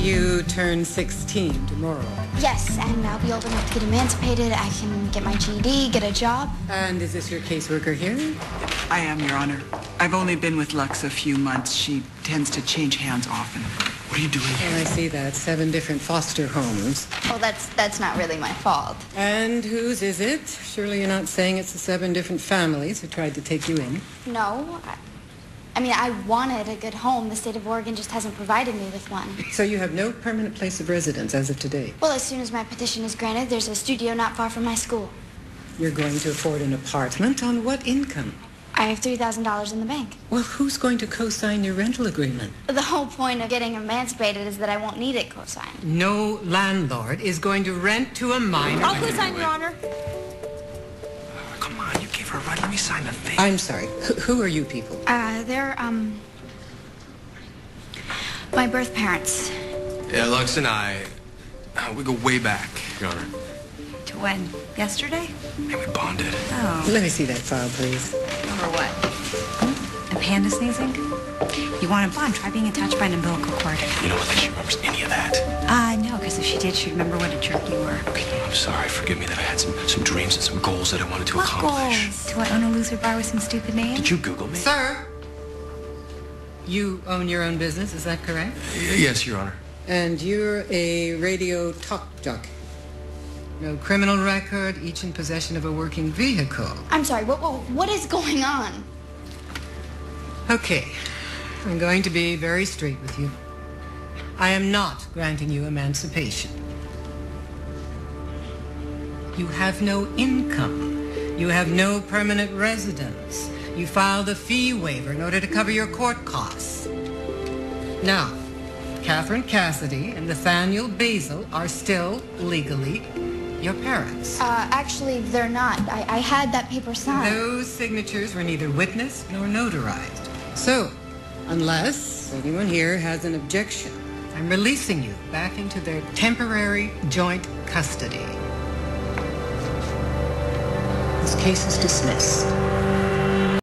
You turn 16 tomorrow. Yes, and I'll be old enough to get emancipated. I can get my GED, get a job. And is this your caseworker here? I am, Your Honor. I've only been with Lux a few months. She tends to change hands often. What are you doing Well, I see that. Seven different foster homes. Well, that's that's not really my fault. And whose is it? Surely you're not saying it's the seven different families who tried to take you in. No. I, I mean, I wanted a good home. The state of Oregon just hasn't provided me with one. So you have no permanent place of residence as of today. Well, as soon as my petition is granted, there's a studio not far from my school. You're going to afford an apartment on what income? I have $3,000 in the bank. Well, who's going to co-sign your rental agreement? The whole point of getting emancipated is that I won't need it co-signed. No landlord is going to rent to a minor. I'll co-sign, Your Honor. Come on, you gave her a ride. Let me sign the thing. I'm sorry. Who, who are you people? Uh, they're, um, my birth parents. Yeah, Lux and I, uh, we go way back, Your Honor. To when? Yesterday? And we bonded. Oh. Let me see that file, please. Over what? A panda sneezing? You want a bond? Try being attached by an umbilical cord. You know what? That she remembers any of that. Uh, no, because if she did, she'd remember what a jerk you were. Okay, I'm sorry. Forgive me that I had some, some dreams and some goals that I wanted to What accomplish. goals? Do I own a loser bar with some stupid name? Did you Google me? Sir, you own your own business, is that correct? Y- yes, Your Honor. And you're a radio talk jockey. No criminal record, each in possession of a working vehicle. I'm sorry, what, what, what is going on? Okay, I'm going to be very straight with you. I am not granting you emancipation. You have no income. You have no permanent residence. You filed a fee waiver in order to cover your court costs. Now, Catherine Cassidy and Nathaniel Bazile are still legally your parents. Uh, actually, they're not. I, I had that paper signed. Those signatures were neither witnessed nor notarized. So, unless anyone here has an objection, I'm releasing you back into their temporary joint custody. This case is dismissed.